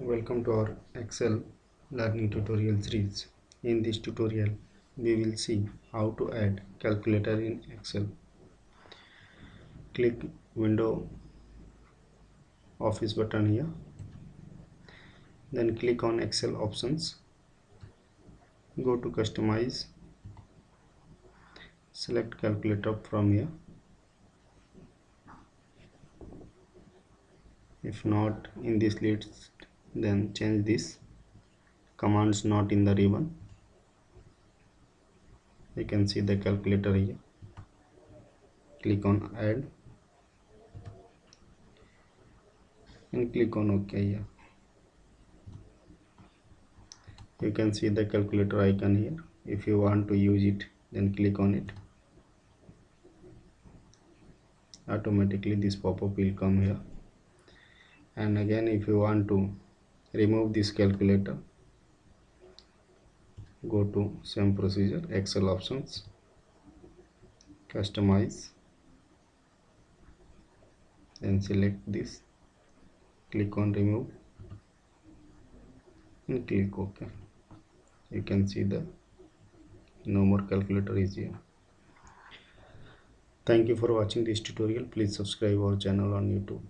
Welcome to our Excel learning tutorial series. In this tutorial, we will see how to add calculator in Excel. Click window office button here. Then click on Excel options. Go to customize. Select calculator from here. If not in this list then change this commands not in the ribbon. You can see the calculator here. Click on add. And click on ok here. You can see the calculator icon here. If you want to use it then click on it. Automatically this pop-up will come here. And again if you want to remove this calculator. Go to same procedure excel options. Customize. Then select this. Click on remove. And click ok. You can see the no more calculator is here. Thank you for watching this tutorial. Please subscribe our channel on youtube